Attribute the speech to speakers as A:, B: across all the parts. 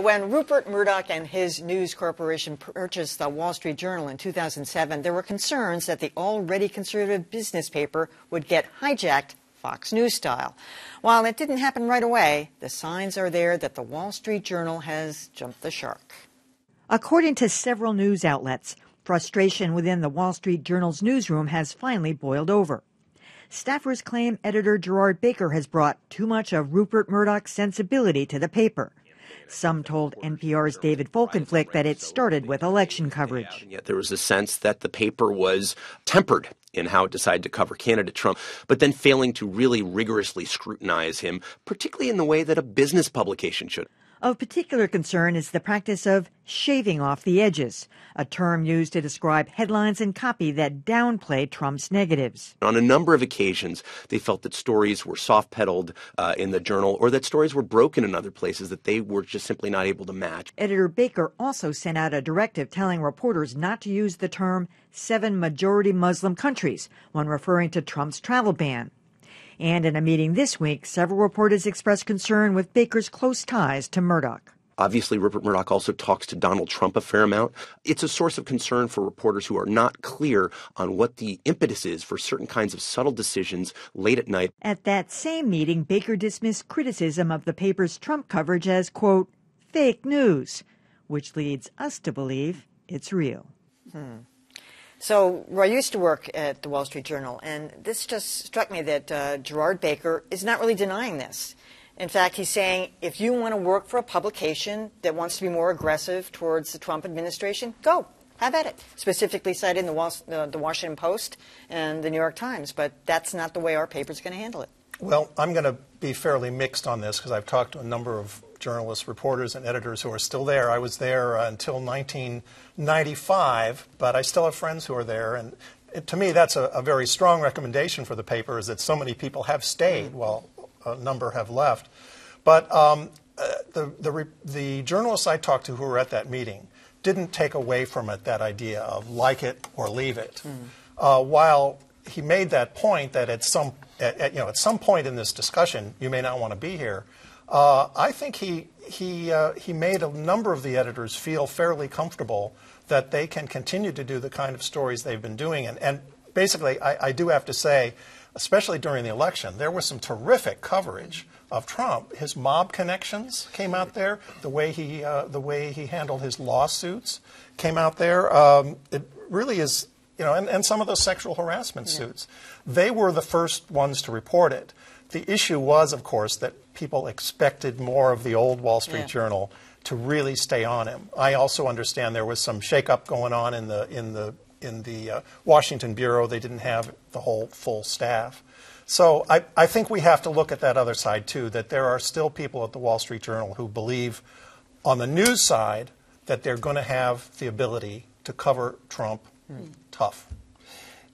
A: When Rupert Murdoch and his News Corporation purchased the Wall Street Journal in 2007, there were concerns that the already conservative business paper would get hijacked Fox News style. While it didn't happen right away, the signs are there that the Wall Street Journal has jumped the shark.
B: According to several news outlets, frustration within the Wall Street Journal's newsroom has finally boiled over. Staffers claim editor Gerard Baker has brought too much of Rupert Murdoch's sensibility to the paper. Some told NPR's David Folkenflik that it started with election coverage.
C: Yet there was a sense that the paper was tempered in how it decided to cover candidate Trump, but then failing to really rigorously scrutinize him, particularly in the way that a business publication should.
B: Of particular concern is the practice of shaving off the edges, a term used to describe headlines and copy that downplay Trump's negatives.
C: On a number of occasions, they felt that stories were soft pedaled uh, in the journal or that stories were broken in other places that they were just simply not able to match.
B: Editor Baker also sent out a directive telling reporters not to use the term seven majority Muslim countries when referring to Trump's travel ban. And in a meeting this week, several reporters expressed concern with Baker's close ties to Murdoch.
C: Obviously, Rupert Murdoch also talks to Donald Trump a fair amount. It's a source of concern for reporters who are not clear on what the impetus is for certain kinds of subtle decisions late at night.
B: At that same meeting, Baker dismissed criticism of the paper's Trump coverage as, quote, fake news, which leads us to believe it's real.
A: Hmm. So I used to work at the Wall Street Journal, and this just struck me that uh, Gerard Baker is not really denying this. In fact, he's saying if you want to work for a publication that wants to be more aggressive towards the Trump administration, go. Have at it. Specifically cited in the, uh, the Washington Post and the New York Times, but that's not the way our paper's going to handle it.
D: Well, I'm going to be fairly mixed on this because I've talked to a number of journalists, reporters, and editors who are still there. I was there uh, until 1995, but I still have friends who are there. And it, to me, that's a, a, very strong recommendation for the paper is that so many people have stayed while a number have left. But um, uh, the, the, the journalists I talked to who were at that meeting didn't take away from it that idea of like it or leave it. Mm. Uh, while he made that point that at some, at, at, you know, at some point in this discussion, you may not want to be here. Uh, I think he, he, uh, he made a number of the editors feel fairly comfortable that they can continue to do the kind of stories they've been doing. And, and basically, I, I do have to say, especially during the election, there was some terrific coverage of Trump. His mob connections came out there. The way he, uh, the way he handled his lawsuits came out there. Um, it really is, you know, and, and some of those sexual harassment yeah. suits. They were the first ones to report it. The issue was, of course, that people expected more of the old Wall Street yeah. Journal to really stay on him. I also understand there was some shakeup going on in the in the in the uh, Washington bureau. They didn't have the whole full staff. So I, I think we have to look at that other side too. That there are still people at the Wall Street Journal who believe, on the news side, that they're going to have the ability to cover Trump mm. tough.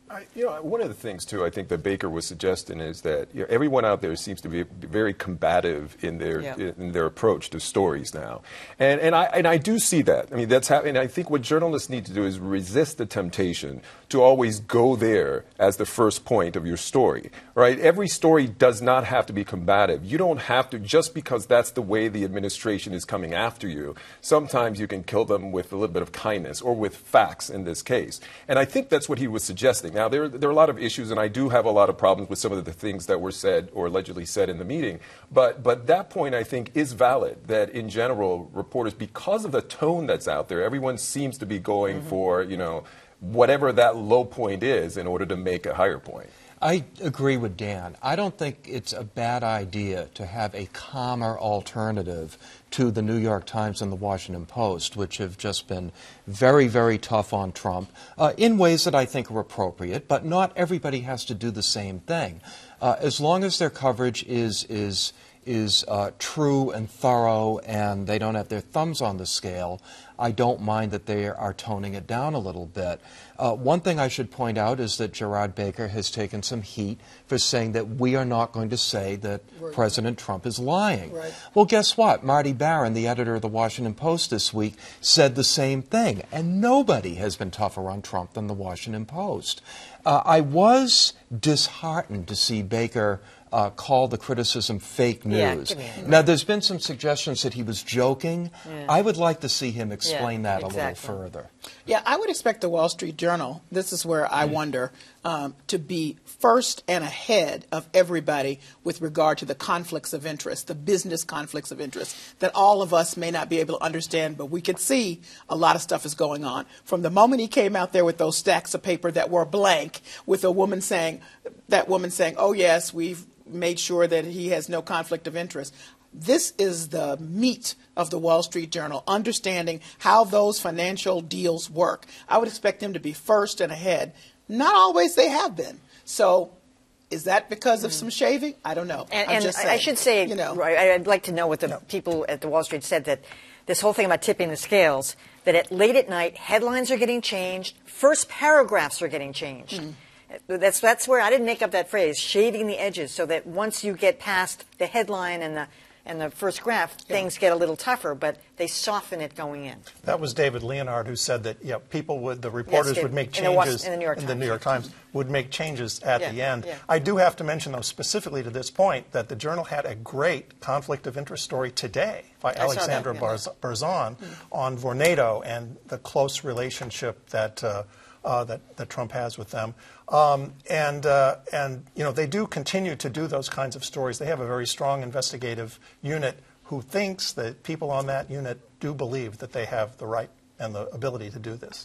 E: I, you know, one of the things too, I think that Baker was suggesting is that you know, everyone out there seems to be very combative in their yeah. in their approach to stories now, and and I and I do see that. I mean, that's happening. I think what journalists need to do is resist the temptation to always go there as the first point of your story, right? Every story does not have to be combative. You don't have to just because that's the way the administration is coming after you. Sometimes you can kill them with a little bit of kindness or with facts in this case, and I think that's what he was suggesting. Now, there, there are a lot of issues, and I do have a lot of problems with some of the things that were said or allegedly said in the meeting. But, but that point, I think, is valid that in general, reporters, because of the tone that's out there, everyone seems to be going mm-hmm. for, you know, whatever that low point is in order to make a higher point.
F: I agree with Dan. I don't think it's a bad idea to have a calmer alternative to the New York Times and the Washington Post, which have just been very, very tough on Trump uh, in ways that I think are appropriate, but not everybody has to do the same thing. Uh, as long as their coverage is, is, is uh, true and thorough and they don't have their thumbs on the scale, I don't mind that they are toning it down a little bit. Uh, one thing I should point out is that Gerard Baker has taken some heat for saying that we are not going to say that right. President Trump is lying. Right. Well, guess what? Marty Baron, the editor of the Washington Post this week, said the same thing. And nobody has been tougher on Trump than the Washington Post. Uh, I was disheartened to see Baker uh, call the criticism fake news.
A: me
F: now, there's been some suggestions that he was joking.
A: Yeah.
F: I would like to see him explain
A: Yeah,
F: that
A: exactly.
F: a little further.
G: Yeah, I would expect the Wall Street Journal, this is where I wonder, um, to be first and ahead of everybody with regard to the conflicts of interest, the business conflicts of interest that all of us may not be able to understand, but we could see a lot of stuff is going on. From the moment he came out there with those stacks of paper that were blank, with a woman saying, that woman saying, oh, yes, we've made sure that he has no conflict of interest. This is the meat of the Wall Street Journal, understanding how those financial deals work. I would expect them to be first and ahead. Not always they have been. So is that because of some shaving? I don't know.
A: And, and
G: just
A: I- should say,
G: you know,
A: right, I'd like to know what the people at the Wall Street said that this whole thing about tipping the scales, that at late at night, headlines are getting changed, first paragraphs are getting changed.
G: Hmm.
A: That's that's where I didn't make up that phrase, shaving the edges, so that once you get past the headline and the and the first graph, things get a little tougher, but they soften it going in.
D: That was David Leonhardt who said that yeah, people would, the reporters
A: David.
D: would make
A: In the
D: changes
A: in the New York Times.
D: New York Times would make changes at
A: Yeah,
D: the end.
A: yeah.
D: I do have to mention though specifically to this point that the Journal had a great conflict of interest story today by
A: that,
D: Alexandra
A: yeah.
D: Barz- Berzon on Vornado and the close relationship that. Uh, uh, that, that Trump has with them, um, and uh, and you know they do continue to do those kinds of stories. They have a very strong investigative unit who thinks that people on that unit do believe that they have the right and the ability to do this.